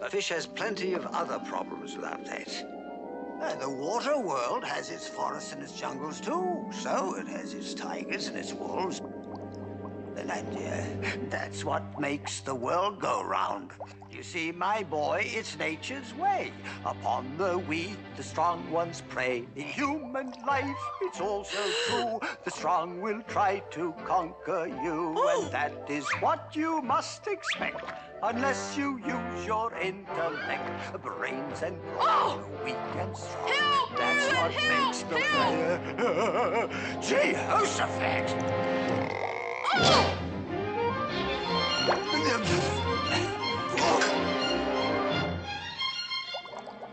The fish has plenty of other problems without that. Uh, the water world has its forests and its jungles too. So it has its tigers and its wolves. Uh, that's what makes the world go round. You see, my boy, it's nature's way. Upon the weak, the strong ones prey. In human life, it's also true. The strong will try to conquer you. And that is what you must expect. Unless you use your intellect, brains and Oh! weak and strong. Help, That's what help, makes the Jehoshaphat!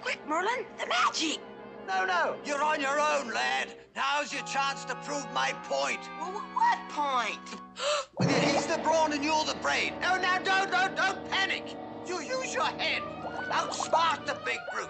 Quick, Merlin, the magic! No, no, you're on your own, lad. Now's your chance to prove my point. Well, what point? He's the brawn and you're the brain. No, no, don't, don't, don't panic. You use your head. Outsmart the big brute.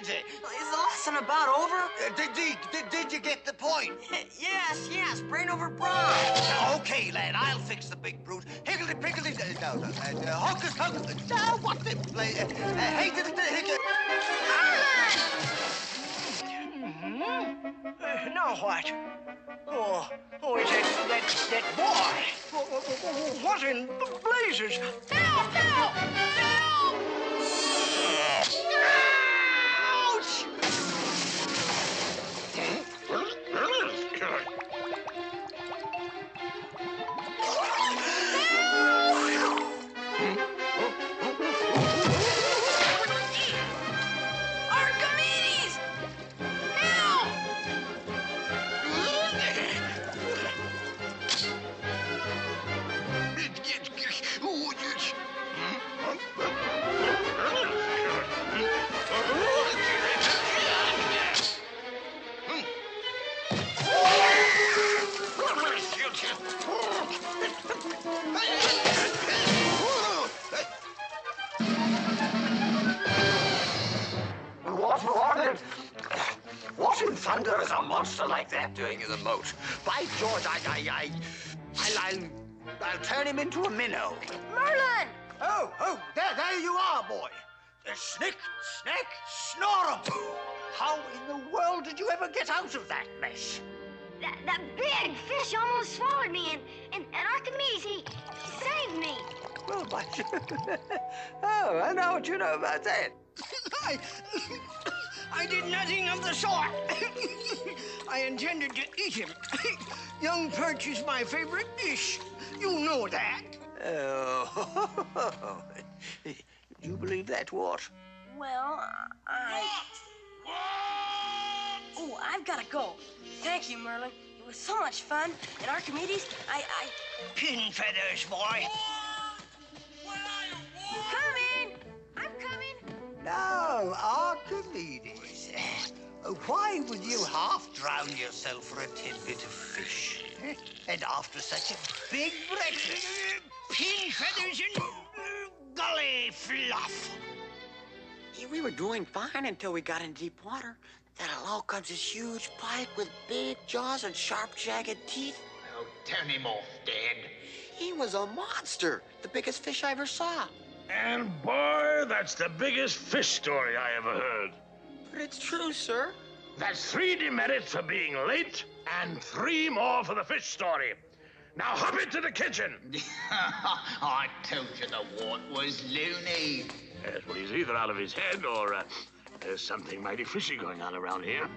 Is the lesson about over? Uh, did, did, did, you get the point? yes, yes, brain over brawn. Okay, lad, I'll fix the big brute. Higgledy piggledy. Uh, no, no. Uh, uh, hocus pocus. No, what the play? Uh, uh, hey, did it. Uh, now what? Oh, oh, it's that, that, that boy. What in the blazes? Help, help, help! What in thunder is a monster like that doing in the moat? By George, I, I, I, I'll, I'll, I'll turn him into a minnow. Merlin! Oh, oh, there, there you are, boy. Uh, snick, snack, snorrum. How in the world did you ever get out of that mess? That, that big fish almost swallowed me, and, and, and Archimedes, he, he saved me. Well, by oh, I know what you know about that. I, I did nothing of the sort. I intended to eat him. Young perch is my favorite dish. You know that. Oh, you believe that, Wart? Well, I. What? Oh, I've got to go. Thank you, Merlin. It was so much fun. And Archimedes, I. I. Pin feathers, boy. Coming! I'm coming! No, Archimedes. Uh, Why would you half drown yourself for a tidbit of fish? And after such a big breakfast. Pin feathers and uh, gully fluff. Yeah, we were doing fine until we got in deep water. Then along comes this huge pike with big jaws and sharp, jagged teeth. Oh, turn him off, Dad. He was a monster, the biggest fish I ever saw. And boy, that's the biggest fish story I ever heard. But it's true, sir. That's three demerits for being late and three more for the fish story. Now hop into the kitchen. I told you the wart was loony. Yes, well, he's either out of his head or uh, there's something mighty fishy going on around here.